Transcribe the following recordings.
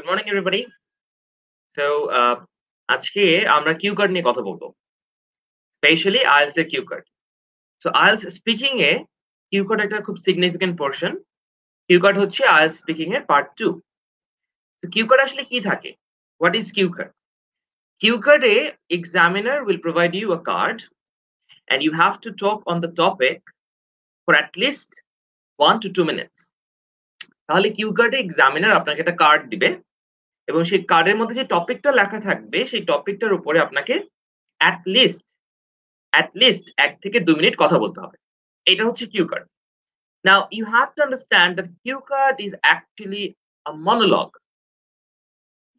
Good morning everybody so আজকে আমরা Q card নিয়ে কথা বলব। স্পেশালি আইএলস এর cue card. So IELTS speaking এ কিউ কার্ড একটা খুব সিগনিফিকেন্ট পোর্শন কিউ কার্ড হচ্ছে আইএলস স্পিকিং এর পার্ট টু তো কিউ কার্ড আসলে কি থাকে? What is cue card? Cue কার্ডে examiner will provide you a card and you have to talk on the topic for at least one to two minutes তাহলে cue কার্ডে examiner আপনাকে একটা card দিবে। এবং সেই কার্ডের মধ্যে যে টপিকটা লেখা থাকবে, সেই টপিকটার উপরে আপনাকে অ্যাট লিস্ট অ্যাট এক থেকে দুই মিনিট কথা বলতে হবে। এটা হচ্ছে cue card now you have to understand that cue card is actually monologue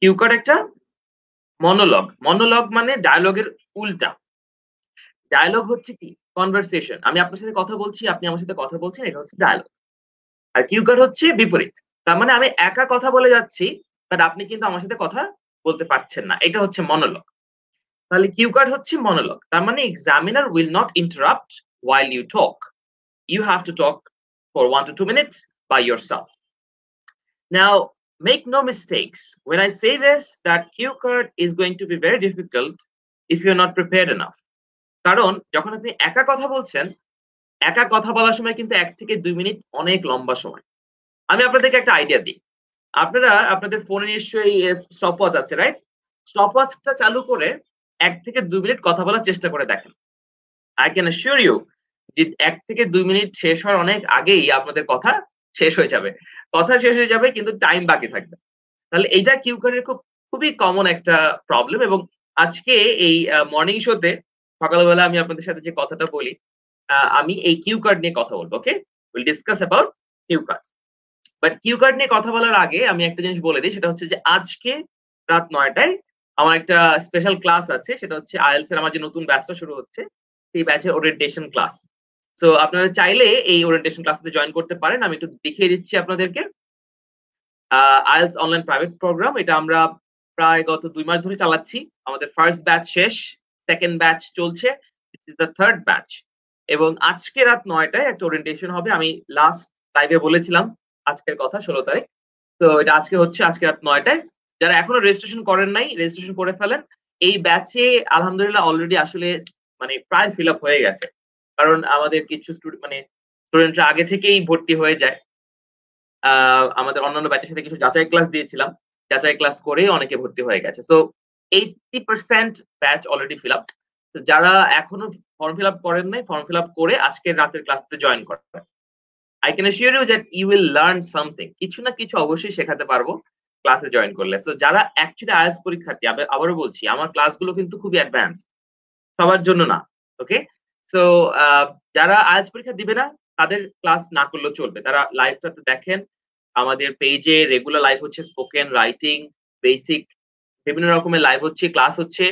cue card একটা মনোলগ মনোলগ মানে ডায়লগের উল্টা। ডায়লগ হচ্ছে কি? কনভারসেশন আমি আপনার সাথে কথা বলছি, আপনি আমার সাথে কথা বলছেন, এটা হচ্ছে ডায়লগ আর কিউ কার্ড হচ্ছে বিপরীত। তার মানে আমি একা কথা বলে যাচ্ছি তাহলে আপনি কিন্তু আমার সাথে কথা বলতে পারছেন না। এটা হচ্ছে মনোলগ তাহলে কিউ কার্ড হচ্ছে মনোলগ তার মানে examiner will not interrupt while you talk you have to talk for one two two minutes by yourself now make no mistakes when I say this that cue card is going to be very difficult if you not prepare enough কারণ যখন আপনি একা কথা বলছেন, একা কথা বলার সময় কিন্তু এক থেকে দুই মিনিট অনেক লম্বা সময়। আমি আপনাদেরকে একটা আইডিয়া দিই। আপনারা আপনাদের ফোনে নিশ্চয়ই স্টপ ওয়াচ আছে রাইট স্টপ ওয়াচটা চালু করে এক থেকে দুই মিনিট কথা বলার চেষ্টা করে দেখেন। আই ক্যান অ্যাসিওর ইউ যে এক থেকে দুই মিনিট শেষ হওয়ার অনেক আগেই আপনাদের কথা শেষ হয়ে যাবে। কথা শেষ হয়ে যাবে, কিন্তু টাইম বাকি থাকবে। তাহলে এইটা কিউ কার্ডের খুব, খুবই কমন একটা প্রবলেম এবং আজকে এই মর্নিং শোতে সকালবেলা আমি আপনাদের সাথে যে কথাটা বলি আমি এই কিউ কার্ড নিয়ে কথা বলব okay will discuss about cue card but cue card নিয়ে কথা বলার আগে আমি একটা জিনিস বলে দিই, সেটা হচ্ছে যে আজকে রাত নয়টায় আমার একটা স্পেশাল ক্লাস আছে, সেটা হচ্ছে আইএলস এর আমার যে নতুন ব্যাচটা শুরু হচ্ছে, সেই ব্যাচের ওরিয়েন্টেশন ক্লাস সো আপনারা চাইলে এই ওরিয়েন্টেশন ক্লাসে জয়েন করতে পারেন, আমি একটু দেখিয়ে দিচ্ছি আপনাদেরকে। আইএলস অনলাইন প্রাইভেট প্রোগ্রাম এটা আমরা প্রায় গত দুই মাস ধরে চালাচ্ছি। আমাদের ফার্স্ট ব্যাচ শেষ সেকেন্ড ব্যাচ চলছে this is the third batch এবং আজকে রাত নয়টায় একটা ওরিয়েন্টেশন হবে, আমি লাস্ট লাইভে বলেছিলাম আজকের কথা ষোলো তারিখ। তো এটা আজকে হচ্ছে, আজকে রাত নয়টায়। যারা এখনও রেজিস্ট্রেশন করেন নাই রেজিস্ট্রেশন করে ফেলেন। এই ব্যাচে আলহামদুলিল্লাহ অলরেডি আসলে মানে প্রায় ফিল আপ হয়ে গেছে। কারণ আমাদের কিছু মানে স্টুডেন্টরা আগে থেকেই ভর্তি হয়ে যায়। আমাদের অন্যান্য ব্যাচের সাথে কিছু যাচাই ক্লাস দিয়েছিলাম। যাচাই ক্লাস করে অনেকে ভর্তি হয়ে গেছে। So eighty percent batch already fill up যারা এখনও ফর্ম ফিল আপ করেন নাই ফর্ম ফিল আপ করে আজকের রাতের ক্লাসতে জয়েন করবেন I can assure you that you will learn something কিছু না কিছু অবশ্যই শেখাতে পারব ক্লাসে জয়েন করলে। সো যারা অ্যাকচুয়ালি আইএলস পরীক্ষার্থী আবারও বলছি, আমার ক্লাসগুলো কিন্তু খুবই অ্যাডভান্স সবার জন্য না ওকে সো যারা আইএলস পরীক্ষা দিবে না, তাদের ক্লাস না করলেও চলবে। তারা লাইভটাতে দেখেন, আমাদের পেজে রেগুলার লাইভ হচ্ছে স্পোকেন রাইটিং বেসিক বিভিন্ন রকমের লাইভ হচ্ছে ক্লাস হচ্ছে,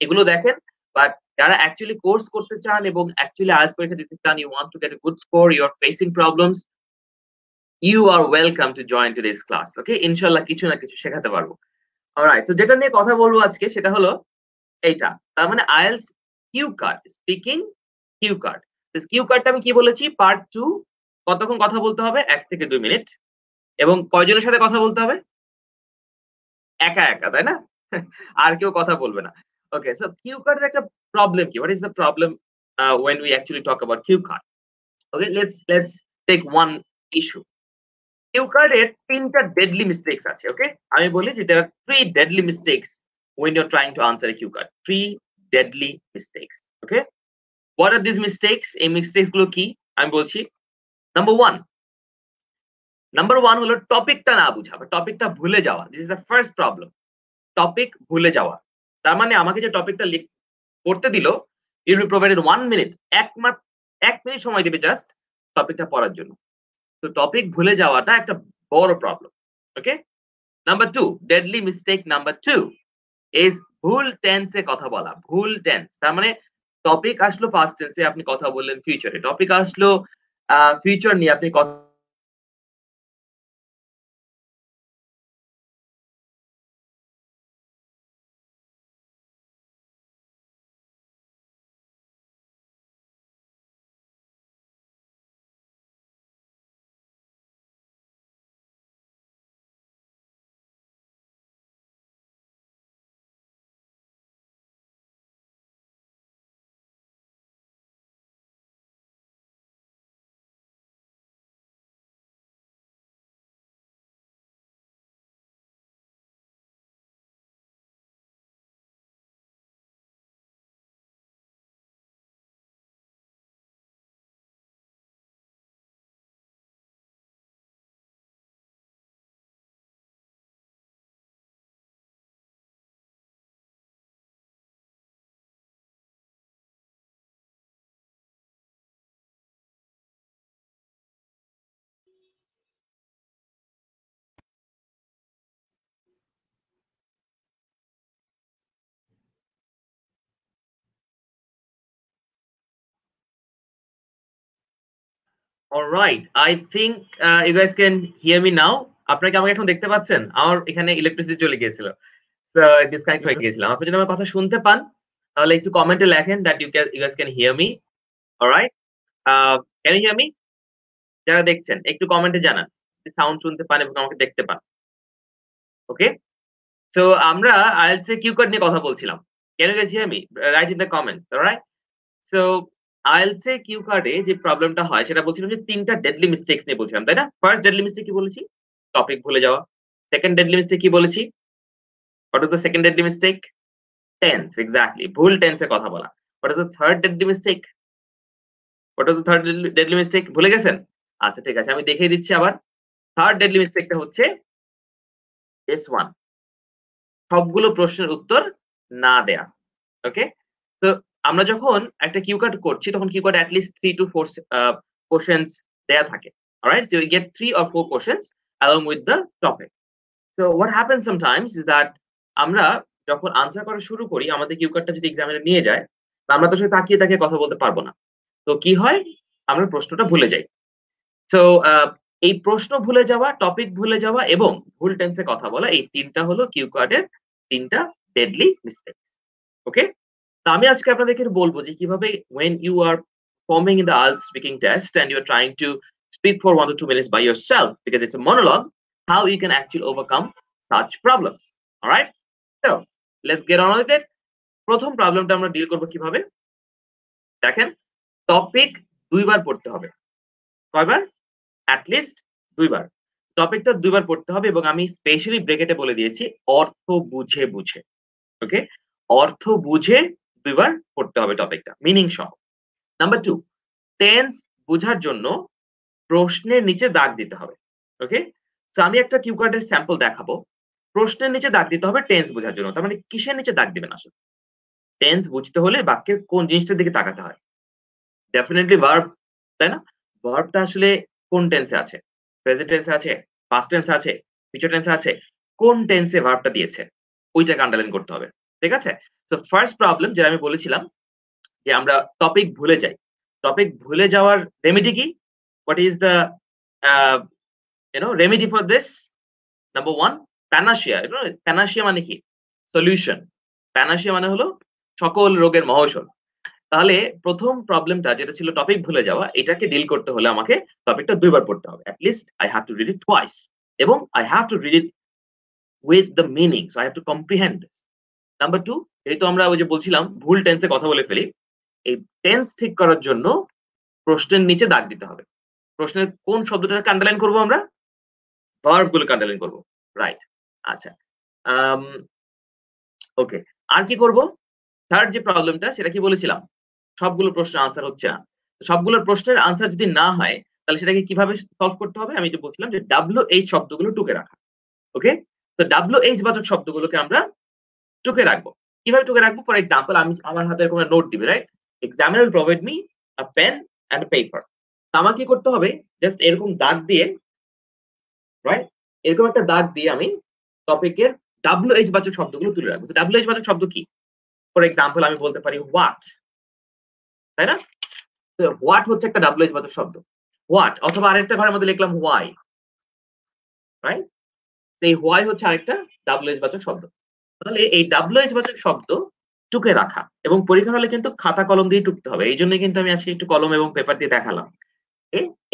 এগুলো দেখেন। বাট যারা অ্যাকচুয়ালি কোর্স করতে চান এবং অ্যাকচুয়ালি আইএলস পরীক্ষা দিতে চান you want to get a good score you are facing problems you are welcome to join to this class okay ইনশাল্লাহ কিছু না কিছু শেখাতে পারব। অলরাইট তো যেটা নিয়ে কথা বলব আজকে সেটা হলো এইটা। তার মানে IELTS cue card, speaking cue card. Cue কার্ডটা আমি কি বলেছি? পার্ট টু, কতক্ষণ কথা বলতে হবে? এক থেকে দুই মিনিট। এবং কয়জনের সাথে কথা বলতে হবে? একা একা, তাই না? আর কেউ কথা বলবে না। ওকে সো কিউ কার্ডের একটা প্রবলেম কি what is the problem when we actually talk about cue card okay let's let's take one issue cue কার্ডের তিনটা ডেডলি মিস্টেকস আছে ওকে আমি বলি যে there are three deadly mistakes when you're trying to answer a cue card three deadly mistakes okay what are these mistakes এই মিস্টেকসগুলো কি আমি বলছি নাম্বার ওয়ান নাম্বার ওয়ান হলো টপিকটা না বুঝা বা টপিকটা ভুলে যাওয়া this is the first problem topic ভুলে যাওয়া তার মানে আমাকে যে টপিকটা পড়তে দিল you'll be provided one minute এক মাত্র এক মিনিট সময় দেবে জাস্ট টপিকটা পড়ার জন্য। তো টপিক ভুলে যাওয়াটা একটা বড় problem okay number two deadly mistake number two is ভুল টেন্সে কথা বলা, ভুল টেন্স তার মানে টপিক আসলো পাস্ট টেন্সে আপনি কথা বললেন ফিউচারে টপিক আসলো ফিউচার নিয়ে আপনি কথা alright I think you guys can hear me now আপনারা কি আমাকে এখন দেখতে পাচ্ছেন? আমার এখানে ইলেকট্রিসিটি চলে গিয়েছিল। ডিসকানেক্ট হয়ে গিয়েছিলাম। আপনি যদি আমার কথা শুনতে পান তাহলে একটু কমেন্টে লেখেন that you can you guys can hear me alright can you hear me যারা দেখছেন একটু কমেন্টে জানান। সাউন্ড শুনতে পান এবং আমাকে দেখতে পান। ওকে সো আমরা আইএলসি কিউ কার্ড নিয়ে কথা বলছিলাম। Can you guys hear me right in the comment alright so IELTS cue কার্ডে যে প্রবলেমটা হয়, সেটা বলছিলাম যে তিনটা ডেডলি মিস্টেক্স নিয়ে বলছিলাম, তাই না? ফার্স্ট ডেডলি মিস্টেক কি বলেছি? টপিক ভুলে যাওয়া। সেকেন্ড ডেডলি মিস্টেক কি বলেছি? What is the second deadly mistake tense exactly ভুল টেন্সে কথা বলা। What is the third deadly mistake what is the third deadly mistake ভুলে গেছেন? আচ্ছা ঠিক আছে, আমি দেখিয়ে দিচ্ছি আবার। থার্ড ডেডলি মিস্টেকটা হচ্ছে এস ওয়ান সবগুলো প্রশ্নের উত্তর না দেয়া। ওকে তো আমরা যখন একটা কিউ কার্ড করছি, তখন cue card at least three two four questions দেয়া থাকে। Alright? So, you get three or four questions along with the topic. So, what happens sometimes is that আমরা যখন আনসার করা শুরু করি, আমাদের কিউ কার্ডটা যদি এক্সামিনে নিয়ে যায় আমরা তো সে তাকিয়ে তাকিয়ে কথা বলতে পারব না। তো কি হয়? আমরা প্রশ্নটা ভুলে যাই। তো এই প্রশ্ন ভুলে যাওয়া টপিক ভুলে যাওয়া এবং ভুল টেন্সে কথা বলা, এই তিনটা হলো কিউ কার্ডের তিনটা ডেডলি মিস্টেক ওকে তো আমি আজকে আপনাদেরকে বলব যে কীভাবে when you are forming in the IELTS speaking test and you're trying to speak for one to two minutes by yourself because it's a monologue, how you can actually overcome such problems. All right. So let's get on with it. প্রথম প্রবলেমটা আমরা deal করব কীভাবে দেখেন topic দুইবার পড়তে হবে কয়বার অ্যাটলিস্ট দুইবার টপিকটা দুইবার পড়তে হবে এবং আমি স্পেশালি ব্রেকেটে বলে দিয়েছি অর্থ বুঝে বুঝে ওকে অর্থ বুঝে দুইবার পড়তে হবে টপিকটা মিনিং সহ। নাম্বার টু টেন্স বোঝার জন্য প্রশ্নের নিচে দাগ দিতে হবে। ওকে তো আমি একটা কিউ কার্ডের স্যাম্পল দেখাবো। প্রশ্নের নিচে দাগ দিতে হবে টেন্স বোঝার জন্য। তার মানে কিসের নিচে দাগ দিবেন আসলে? টেন্স বুঝতে হলে বাক্যের কোন জিনিসটার দিকে তাকাতে হয়। ডেফিনেটলি ভার্ব তাই না? ভার্বটা আসলে কোন টেন্সে আছে? প্রেজেন্ট টেন্সে আছে পাস্ট টেন্সে আছে ফিউচার টেন্সে আছে। কোন টেন্সে ভার্বটা দিয়েছে? ওইটাকে আন্ডারলাইন করতে হবে। ঠিক আছে? তো ফার্স্ট প্রবলেম যেটা আমি বলেছিলাম যে আমরা টপিক ভুলে যাই। টপিক ভুলে যাওয়ার রেমেডি কি? What is the know, remedy for this? Number one, panacea. You মানে কি? সলিউশন প্যানাশিয়া মানে হলো সকল রোগের মহৌষধ তাহলে প্রথম প্রবলেমটা যেটা ছিল টপিক ভুলে যাওয়া, এটাকে ডিল করতে হলে আমাকে টপিকটা দুইবার পড়তে হবে। At least I have to read it twice এবং I have to read it with the meaning so I have to comprehend number two যেহেতু আমরা ওই যে বলছিলাম, ভুল টেন্সে কথা বলে ফেলি। এই টেন্স ঠিক করার জন্য প্রশ্নের নিচে দাগ দিতে হবে। প্রশ্নের কোন শব্দটাকে আন্ডারলাইন করব আমরা? ভার্ব গুলোকে আন্ডারলাইন করব। রাইট আচ্ছা। ওকে আর কি করব? থার্ড যে প্রবলেমটা সেটা কি বলেছিলাম? সবগুলো প্রশ্নের আনসার হচ্ছে না। সবগুলোর প্রশ্নের আনসার যদি না হয়, তাহলে সেটাকে কীভাবে সলভ করতে হবে? আমি যে বলছিলাম যে ডাব্লিউ এইচ শব্দগুলো টুকে রাখা। ওকে তো ডাব্লিউ এইচ বাচক শব্দগুলোকে আমরা টুকে রাখব। কীভাবে টুকে রাখব? ফর এক্সাম্পল আমি আমার হাতে এরকম নোট দিবে right examiner will provide me a pen and paper আমাকে কি করতে হবে? জাস্ট এরকম দাগ দিয়ে রাইট এরকম একটা দাগ দিয়ে আমি টপিকের ডাব্লিউ এইচ বাচক শব্দগুলো তুলে রাখব। ডাব্লিউ এইচ বাচক শব্দ কি? ফর এক্সাম্পল আমি বলতে পারি হোয়াট তাই না? হোয়াট হচ্ছে একটা ডাব্লিউ এইচ বাচক শব্দ। হোয়াট অথবা আরেকটা ঘরের মধ্যে লিখলাম হোয়াই রাইট এই হোয়াই হচ্ছে আরেকটা ডাব্লিউ এইচ বাচক শব্দ। তাহলে এই ডাব্লিউ এইচ বাচক শব্দ টুকে রাখা এবং পরীক্ষা হলে কিন্তু খাতা কলম দিয়ে টুকতে হবে। এই জন্য কিন্তু আমি আজকে একটু কলম এবং পেপার দিয়ে দেখালাম।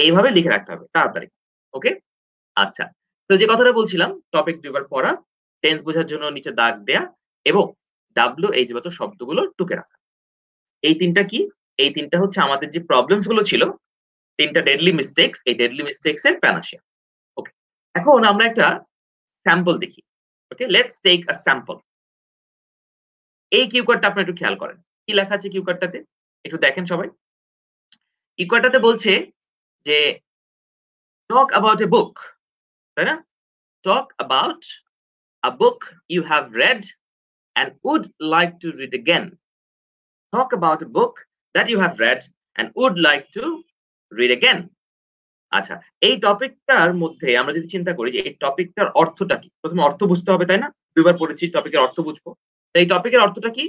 এইভাবে লিখে রাখতে হবে তাড়াতাড়ি। ওকে? আচ্ছা। তো যে কথাটা বলছিলাম টপিক দুইবার পড়া টেন্স বোঝার জন্য নিচে দাগ দেয়া এবং ডাব্লিউ এইচ বাচক শব্দগুলো টুকে রাখা। এই তিনটা কি? এই তিনটা হচ্ছে আমাদের যে প্রবলেমসগুলো ছিল, তিনটা ডেডলি মিস্টেক্স এই ডেডলি মিস্টেক্স এর প্যানাশিয়া ওকে। এখন আমরা একটা স্যাম্পল দেখি। Okay let's take a sample এই কিউ কার্ডটা আপনি একটু খেয়াল করেন। কি লেখা আছে কিউ কার্ডটাতে? একটু দেখেন সবাই। কিউ কার্ডটাতে বলছে যে টক অ্যাবাউট এ বুক তাই না? Talk about a book you have read and would like to read again talk about a book that you have read and would like to read again আচ্ছা এই টপিকটার মধ্যে আমরা যদি চিন্তা করি যে এই টপিকটার অর্থটা কি? প্রথমে অর্থ বুঝতে হবে, তাই না? দুইবার পড়েছি টপিকের অর্থ বুঝব। এই টপিকের অর্থটা কি?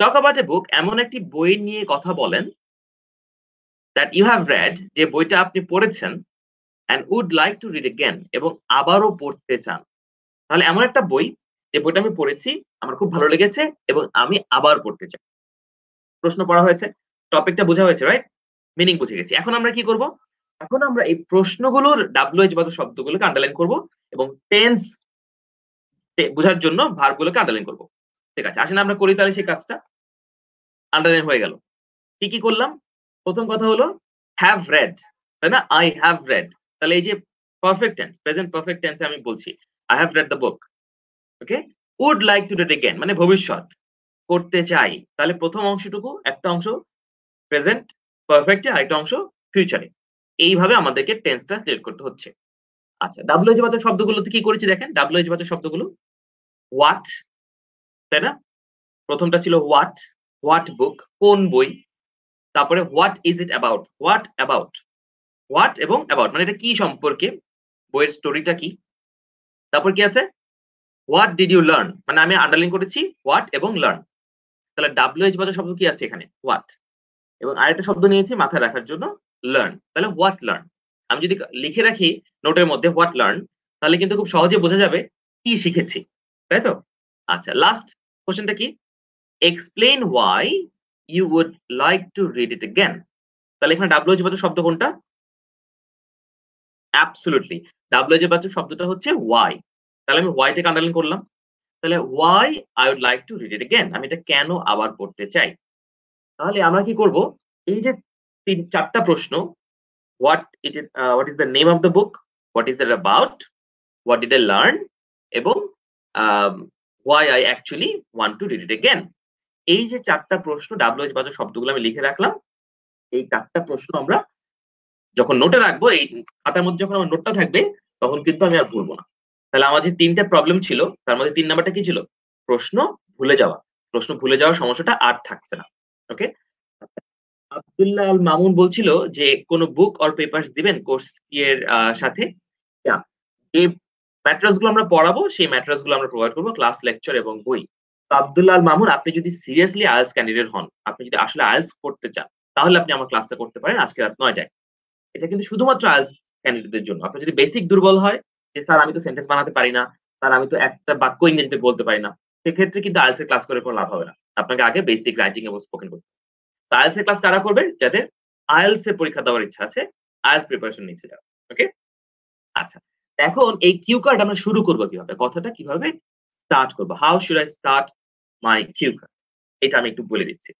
টক অ্যাবাউট এ বুক এমন একটি বই নিয়ে কথা বলেন দ্যাট ইউ হ্যাভ রেড যে বইটা আপনি পড়েছেন and would like to read again এবং আবারও পড়তে চান। তাহলে এমন একটা বই যে বইটা আমি পড়েছি, আমার খুব ভালো লেগেছে এবং আমি আবার পড়তে চাই। প্রশ্ন পড়া হয়েছে টপিকটা বোঝা হয়েছে রাইট মিনিং বুঝে গেছি। এখন আমরা কি করব? এখন আমরা এই প্রশ্নগুলোর ডাব্লিউএইচ বাদ শব্দগুলোকে আন্ডারলাইন করব এবং টেন্স বোঝার জন্য ভার্বগুলোকে আন্ডারলাইন করব। ঠিক আছে, আসেন আমরা করি তাহলে সেই কাজটা। আন্ডারলাইন হয়ে গেল। কি কি করলাম? প্রথম কথা হলো হ্যাভ রেড তাই না? আই হ্যাভ রেড তাহলে এই যে পারফেক্ট টেন্স প্রেজেন্ট পারফেক্ট টেন্সে আমি বলছি I have read the book okay would like to read again মানে ভবিষ্যৎ। করতে চাই। তাহলে প্রথম অংশটুকু, একটা অংশ প্রেজেন্ট পারফেক্টে আরেকটা অংশ ফিউচারে এইভাবে আমাদেরকে টেন্সটা সিলেক্ট করতে হচ্ছে। আচ্ছা ডাব্লিউএইচ বাচক শব্দগুলোতে কি করেছি দেখেন? ডাব্লিউএইচ বাচক শব্দগুলো হোয়াট তাই না? প্রথমটা ছিল হোয়াট হোয়াট বুক কোন বই? তারপরে what is it about what about what এবং অ্যাবাউট মানে এটা কি সম্পর্কে? বইয়ের স্টোরিটা কি? তারপর কি আছে? হোয়াট ডিড ইউ লার্ন মানে আমি আন্ডারলাইন করেছি হোয়াট এবং লার্ন তাহলে ডাব্লিউএইচ বাজার শব্দ কি আছে এখানে? হোয়াট এবং আরেকটা শব্দ নিয়েছি মাথায় রাখার জন্য লার্ন তাহলে হোয়াট লার্ন আমি যদি লিখে রাখি নোটের মধ্যে হোয়াট লার্ন তাহলে কিন্তু খুব সহজে বোঝা যাবে কি শিখেছি। তাই তো? আচ্ছা লাস্ট কোশ্চেনটা কি? Explain why you would like to read it again তাহলে এখানে ডাব্লিউএইচ বাচক শব্দ কোনটা? অ্যাবসলুটলি ডাব্লিউএইচ বাচক শব্দটা হচ্ছে ওয়াই তাহলে আমি ওয়াইটাকে আন্ডারলাইন করলাম। তাহলে why I would like to read it again আমি এটা কেন আবার পড়তে চাই? তাহলে আমরা কি করব? এই যে তিন, চারটা প্রশ্ন। What it what is the name of the book what is that about what did I learn এবং why I actually want to read it again এই যে চারটা প্রশ্ন ডাব্লিউএইচ বাজার শব্দগুলো আমি লিখে রাখলাম, এই চারটা প্রশ্ন আমরা যখন নোটে রাখব, এই খাতার মধ্যে যখন আমার নোটটা থাকবে, তখন কিন্তু আমি আর ভুলবো না। তাহলে আমার যে তিনটা প্রবলেম ছিল, তার মধ্যে তিন নাম্বারটা কি ছিল? প্রশ্ন ভুলে যাওয়া। প্রশ্ন ভুলে যাওয়ার সমস্যাটা আর থাকছে না। ওকে আব্দুল্লাহ আল মামুন বলছিল যে, কোন বুক অর পেপারস দিবেন কোর্স এর সাথে? যে ম্যাট্রাসগুলো আমরা পড়াবো, সেই ম্যাট্রাসগুলো আমরা প্রোভাইড করব ক্লাস লেকচার এবং বই। আব্দুল্লাহ আল মামুন, আপনি যদি সিরিয়াসলি আইএলস ক্যান্ডিডেট হন, আপনি যদি আসলে আইএলস করতে চান, তাহলে আপনি আমার ক্লাসটা করতে পারেন আজকে রাত নয়টায়। এটা কিন্তু শুধুমাত্র আইএলস ক্যান্ডিডেটদের জন্য। আপনার যদি বেসিক দুর্বল হয়, যে, স্যার, আমি তো সেন্টেন্স বানাতে পারি না, স্যার, আমি তো একটা বাক্য ইংরেজিতে বলতে পারি না, সেক্ষেত্রে কিন্তু আইএলস এর ক্লাস করে কোনো লাভ হবে না। আপনাকে আগে বেসিক রাইটিং এবং স্পোকেন করতে তো আইএলস ক্লাস কারা করবে? যাদের আইএলস এর পরীক্ষা দেওয়ার ইচ্ছা আছে আইএলস প্রিপারেশন নিচ্ছে যারা ওকে আচ্ছা এখন এই কিউ কার্ড আমরা শুরু করব কীভাবে? কথাটা কীভাবে স্টার্ট করব? How should I start my Q card এটা আমি একটু বলে দিচ্ছি।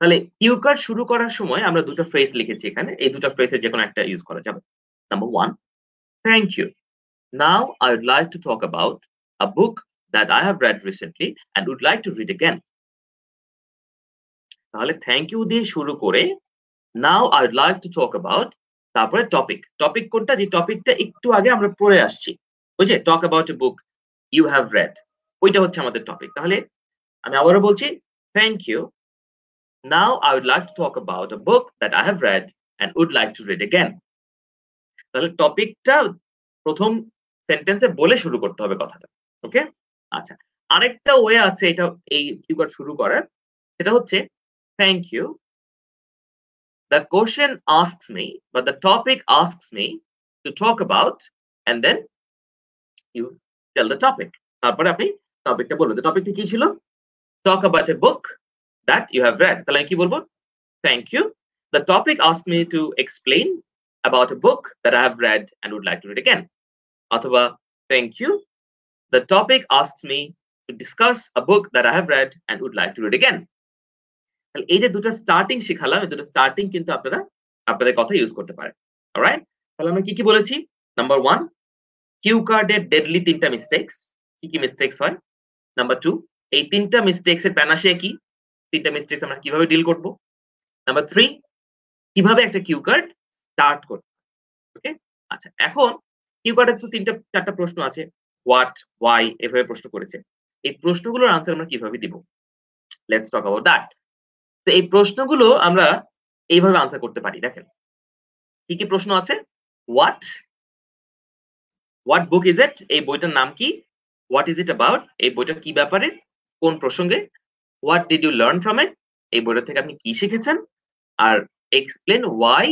তাহলে কিউ কার্ড শুরু করার সময় আমরা দুটো ফ্রেজ লিখেছি এখানে, এই দুটো ফ্রেজের যে কোনো একটা ইউজ করা যাবে। Number one thank you now I would like to talk about a book that I have read recently and would like to read again তাহলে থ্যাংক ইউ দিয়ে শুরু করে now I like to talk about তারপরে topic topic কোনটা? যে টপিকটা একটু আগে আমরা পড়ে আসছি ওই যে talk about a book you have read ওইটা হচ্ছে আমাদের টপিক তাহলে আমি আবারও বলছি thank you now I would like to talk about a book that I have read and would like to read again তাহলে টপিকটা প্রথম সেন্টেন্সে বলে শুরু করতে হবে কথাটা ওকে আচ্ছা আরেকটা ওয়ে আছে এটা, এই শুরু করার, সেটা হচ্ছে thank you the question asks me, but the topic asks me to talk about, and then you tell the topic. তারপরে আপনি টপিকটা বলবেন তো টপিকটা কি ছিল? Talk about a book that you have read তাহলে আমি কি বলব? Thank you the topic ask me to explain about a book that I have read and would like to read again অথবা thank you the topic ask me to discuss a book that I have read and would like to read again তাহলে এই যে দুটো starting শিখালাম, এই দুটো starting কিন্তু আপনারা আপনাদের কথা ইউজ করতে পারেন। রাইট তাহলে আমরা কি কি বলেছি? নাম্বার ওয়ান কিউ কার্ডের ডেডলি তিনটা মিস্টেক্স কি কি মিস্টেক্স হয়? নাম্বার টু এই তিনটা মিস্টেক্স এর প্যানাশে কি? তিনটা মিস্টেক্স আমরা কীভাবে ডিল করব? নাম্বার থ্রি কীভাবে একটা কিউ কার্ড স্টার্ট করব? ওকে আচ্ছা এখন কিউ কার্ডের তো তিনটা, চারটা প্রশ্ন আছে। হোয়াট ওয়াই এভাবে প্রশ্ন করেছে। এই প্রশ্নগুলোর আনসার আমরা কীভাবে দিব? লেটস টক অ্যাবাউট দ্যাট তো এই প্রশ্নগুলো আমরা এইভাবে আনসার করতে পারি, দেখেন। কি কি প্রশ্ন আছে? What what book is it এই বইটার নাম কি? হোয়াট ইজ ইট অ্যাবাউট এই বইটা কি ব্যাপারে? কোন প্রসঙ্গে? What did you learn from it এই বইটা থেকে আপনি কি শিখেছেন? আর explain why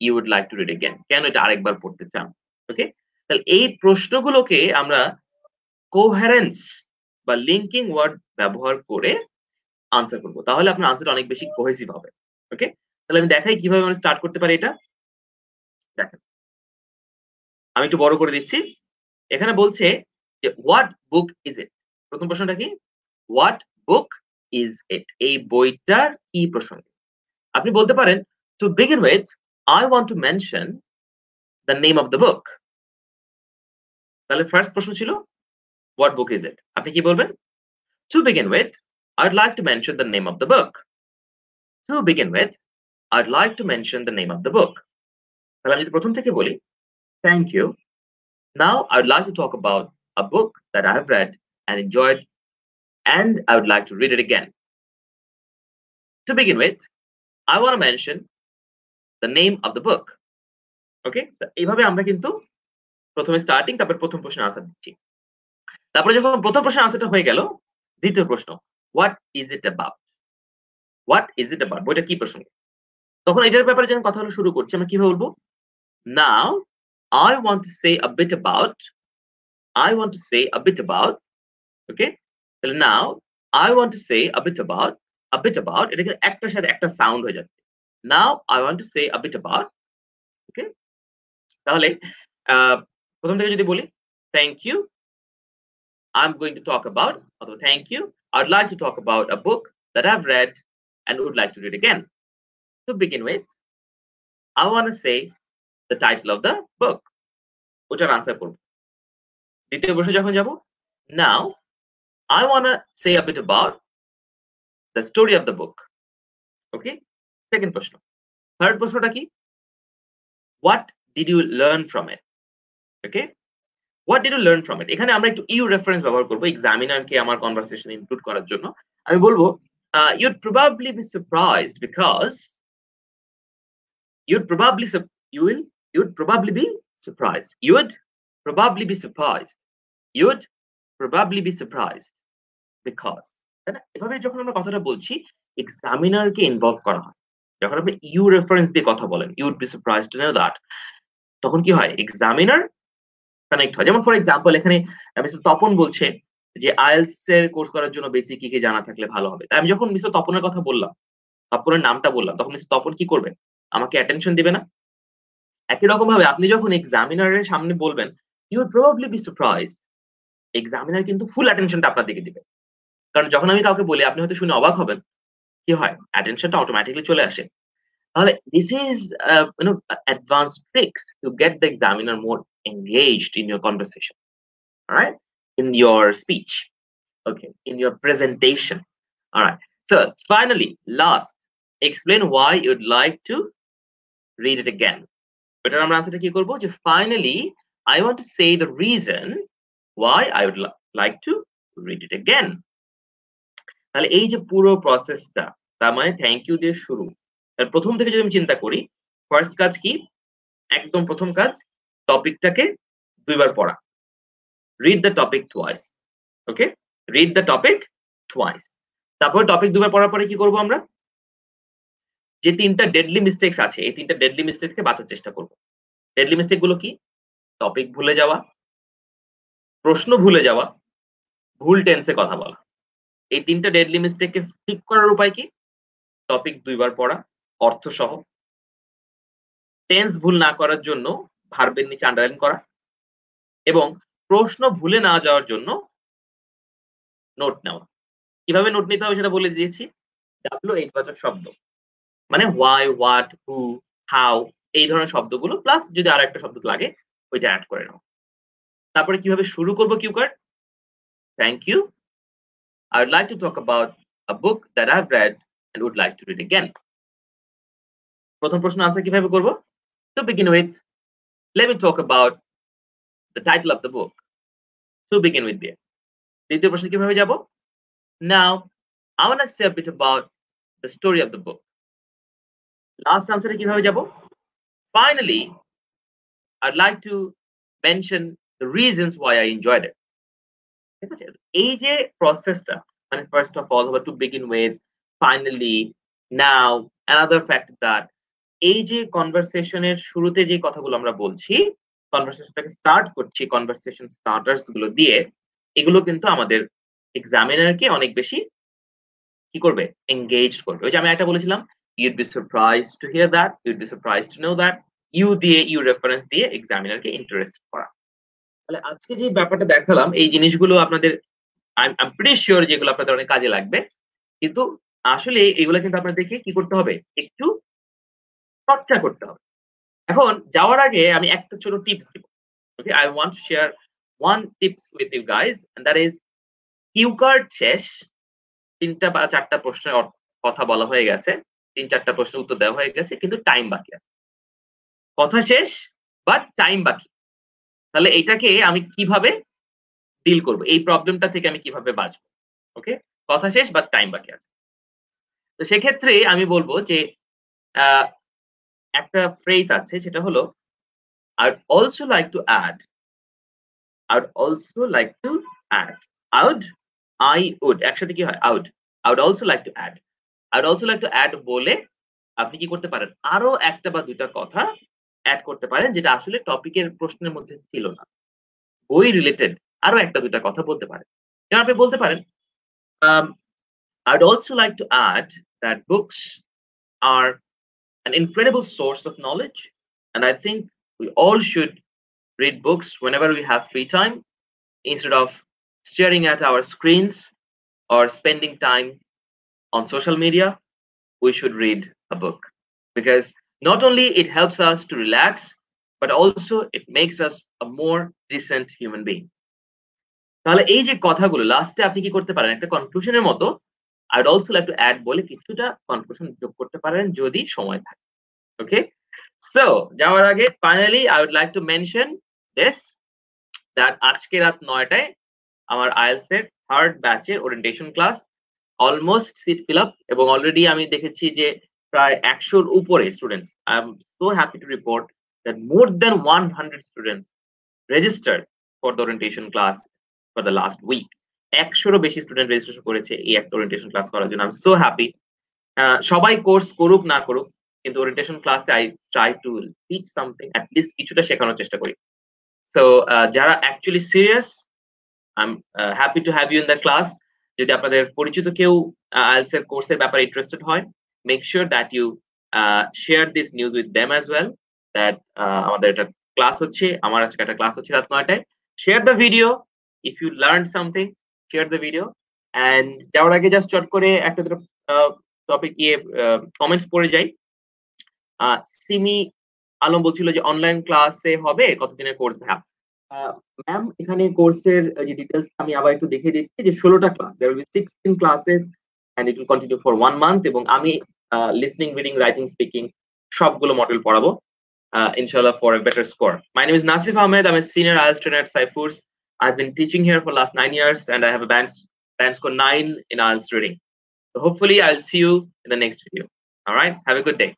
you would like to read again কেন এটা আরেকবার পড়তে চান? ওকে তাহলে এই প্রশ্নগুলোকে আমরা কোহারেন্স বা লিঙ্কিং ওয়ার্ড ব্যবহার করে আনসার করব। তাহলে আপনার আনসার অনেক বেশি কোহেসিভ হবে। ওকে তাহলে আমি দেখাই কীভাবে আমরা স্টার্ট করতে পারি এটা। দেখেন। আমি একটু বড় করে দিচ্ছি। এখানে বলছে যে হোয়াট বুক ইজ ইট প্রথম প্রশ্নটা কি? হোয়াট বুক ইজ ইট এই বইটার কি প্রসঙ্গে? আপনি বলতে পারেন to begin with I want to mention the name of the book তাহলে ফার্স্ট প্রশ্ন ছিল হোয়াট বুক ইজ ইট আপনি কি বলবেন? To begin with I'd like to mention the name of the book. To begin with, I'd like to mention the name of the book. তাহলে আমি যদি প্রথম থেকে বলি thank you. Now I'd like to talk about a book that I have read and enjoyed and I would like to read it again. To begin with, I want to mention the name of the book. ওকে এইভাবে আমরা কিন্তু প্রথমে starting তারপর প্রথম প্রশ্নের answer দিচ্ছি তারপরে যখন প্রথম প্রশ্নের আনসারটা হয়ে গেল দ্বিতীয় প্রশ্ন what is it about what is it about বইটা কি প্রসঙ্গে? তখন এটার ব্যাপারে যখন কথা হলো শুরু করছি, আমরা কীভাবে বলব? Now I want to say a bit about I want to say a bit about okay তাহলে now I want to say a bit about a bit about এটা কিন্তু একটার সাথে একটা সাউন্ড হয়ে যাচ্ছে। Now I want to say a bit about okay তাহলে প্রথম থেকে যদি বলি thank you I am going to talk about অথবা thank you I'd like to talk about a book that I've read and would like to read again. To begin with, I want to say the title of the book. ওটার answer করব দ্বিতীয় প্রশ্ন যখন যাব now I want say a bit about the story of the book okay second প্রশ্ন third প্রশ্নটা কি what did you learn from it okay What did you learn from it এখানে আমরা একটু ইউ রেফারেন্স ব্যবহার করব এক্সামিনারকে আমার কনভারসেশন ইনক্লুড করার জন্য। আমি বলব you'd probably be surprised because you'd probably you will, you'd probably be surprised. You'd probably be surprised. You'd probably be surprised because এভাবে যখন আমরা কথাটা বলছি এক্সামিনারকে ইনভলভ করা হয়। যখন আপনি ইউ রেফারেন্স দিয়ে কথা বলেন you'd be surprised to know that তখন কি হয়? এক্সামিনার কানেক্ট হয়। যেমন ফর এক্সাম্পল এখানে মিস্টার তপন বলছে যে আইএলস এর কোর্স করার জন্য বেসিক কি কি জানা থাকলে ভালো হবে। আমি যখন মিস্টার তপনের কথা বললাম, তপনের নামটা বললাম, তখন মিস্টার তপন কি করবেন আমাকে অ্যাটেনশন দিবে না? একই রকম ভাবে আপনি যখন এক্সামিনারের সামনে বলবেন you probably be surprise examiner কিন্তু ফুল অ্যাটেনশনটা আপনার দিকে দিবে। কারণ যখন আমি কাউকে বলি, আপনি হয়তো শুনে অবাক হবেন, কি হয়? অ্যাটেনশনটা অটোমেটিকলি চলে আসে। তাহলে this is you know advance tricks to get the examiner more engaged in your conversation all right in your speech okay in your presentation all right so finally last explain why you'd like to read it again এটার আমরা আনসারটা কি করব যে finally I want to say the reason why I would like to read it তাহলে এই যে পুরো প্রসেসটা তার মানে থ্যাংক ইউ দিয়ে শুরু প্রথম থেকে যদি আমি চিন্তা করি ফার্স্ট কাজ কি একদম প্রথম কাজ টপিকটাকে দুইবার পড়া read the topic twice okay read the topic twice তারপর টপিক দুবার পড়ার পরে কি করব আমরা যে তিনটা ডেডলি মিস্টেক্স আছে এই তিনটা ডেডলি মিস্টেক থেকে বাঁচার চেষ্টা করব ডেডলি মিস্টেকগুলো কি টপিক ভুলে যাওয়া প্রশ্ন ভুলে যাওয়া ভুল টেন্সে কথা বলা এই তিনটা ডেডলি মিস্টেককে ঠিক করার উপায় কি টপিক দুইবার পড়া অর্থ সহ টেন্স ভুল না করার জন্য ভার্বের নিচে আন্ডারলাইন করা এবং প্রশ্ন ভুলে না যাওয়ার জন্য নোট নেওয়া। কীভাবে নোট নিতে হবে সেটা বলে দিয়েছি। ডাব্লিউ এইট বাচক শব্দ। মানে হোয়াই হোয়াট হু হাউ এই ধরনের শব্দগুলো প্লাস যদি আর একটা শব্দ লাগে ওইটা অ্যাড করে নাও। তারপরে কীভাবে শুরু করব Q card thank you I would like to talk about a book that I have read and would like to read again প্রথম প্রশ্ন আনসার কীভাবে করব? To begin with let me talk about the title of the book to begin with there দ্বিতীয় প্রশ্ন কীভাবে যাব now i want to say a bit about the story of the book last answer কীভাবে যাব finally i'd like to mention the reasons why i enjoyed it ঠিক আছে এই যে প্রসেসটা মানে first of all to begin with finally now another fact that এই যে কনভারসেশনের শুরুতে যে কথাগুলো আমরা বলছি কনভারসেশনটাকে স্টার্ট করছি কনভারসেশন স্টার্টার্সগুলো দিয়ে, এগুলো কিন্তু আমাদের এক্সামিনারকে অনেক বেশি কি করবে? এঙ্গেজ করবে। ওই যে আমি একটা বলেছিলাম you'd be surprise to hear that you'd be surprise to know that you দিয়ে ইউ রেফারেন্স দিয়ে এক্সামিনারকে ইন্টারেস্ট করা। তাহলে আজকে যে ব্যাপারটা দেখালাম, এই জিনিসগুলো আপনাদের আই প্রিটি শিওর যেগুলো আপনাদের অনেক কাজে লাগবে, কিন্তু আসলে এগুলো কিন্তু আপনাদেরকে কি করতে হবে? একটু চর্চা করতে হবে। এখন যাওয়ার আগে আমি একটা ছোট টিপস দিব। Okay I want to share one tips with you guys that is Q card শেষ, তিনটা বা চারটা প্রশ্নের কথা বলা হয়ে গেছে, তিন চারটা প্রশ্নের উত্তর দেওয়া হয়ে গেছে, কিন্তু টাইম বাকি আছে। কথা শেষ বাট টাইম বাকি। তাহলে এটাকে আমি কীভাবে ডিল করব? এই প্রবলেমটা থেকে আমি কীভাবে বাঁচবো? ওকে কথা শেষ বাট টাইম বাকি আছে। তো সেক্ষেত্রে আমি বলব যে একটা ফ্রেজ আছে সেটা হলো I also like to add I also like to add I'd I would একসাথে কি হয়? I'd I would also like to add I would also like to add বলে আপনি কি করতে পারেন? আরও একটা বা দুইটা কথা অ্যাড করতে পারেন যেটা আসলে টপিকের প্রশ্নের মধ্যে ছিল না। বই রিলেটেড আরও একটা দুইটা কথা বলতে পারেন। যেমন আপনি বলতে পারেন I'd also like to add that books are an incredible source of knowledge. And I think we all should read books whenever we have free time instead of staring at our screens or spending time on social media. We should read a book because not only it helps us to relax, but also it makes us a more decent human being. তাহলে এই যে কথাগুলো লাস্টে আপনি কি করতে পারেন একটা কনক্লুশনের মতো I'd also like to add বলে কিছুটা কনক্লুশন যোগ করতে পারেন যদি সময় থাকে। ওকে সো যাওয়ার আগে finally I would like to mention this that আজকে রাত নয়টায় আমার আইএলস এর থার্ড ব্যাচের orientation class almost seat fill up এবং অলরেডি আমি দেখেছি যে প্রায় একশোর উপরে students I am so happy to report that more than one hundred students registered for the orientation class for the last week একশোরও বেশি স্টুডেন্ট রেজিস্ট্রেশন করেছে এই একটা ওরিয়েন্টেশন ক্লাস করার জন্য। আমি সো হ্যাপি সবাই কোর্স করুক, না করুক, কিন্তু ওরিয়েন্টেশন ক্লাসে I try to teach something at least কিছুটা শেখানোর চেষ্টা করি। তো যারা actually serious I am happy to have you in the class যদি আপনাদের পরিচিত কেউ আইএলস এর কোর্সের ব্যাপারে ইন্টারেস্টেড হয় make sure that you share this news with them as well that আমাদের একটা ক্লাস হচ্ছে, আমার আজকে একটা ক্লাস হচ্ছে রাত নয়টায়। Share the video if you learn something share the video and যাওয়ার আগে জাস্ট চট করে একটা দুটো টপিক ইয়ে কমেন্টস পড়ে যাই। সিমি আলম বলছিল যে অনলাইন ক্লাসে হবে, কতদিনের কোর্স ভাইয়া ম্যাম এখানে কোর্সের যে ডিটেলস আমি আবার একটু দেখে দিচ্ছি যে ষোলোটা class there will be sixteen classes and it will continue for one month এবং আমি লিসনিং রিডিং রাইটিং স্পিকিং সবগুলো মডেল পড়াবো ইনশাল্লাহ for a better score my name is Nasif Ahmed আমি senior IELTS trainer Saifurs I've been teaching here for last nine years and I have a band, band score nine in IELTS reading. So hopefully I'll see you in the next video. All right. Have a good day.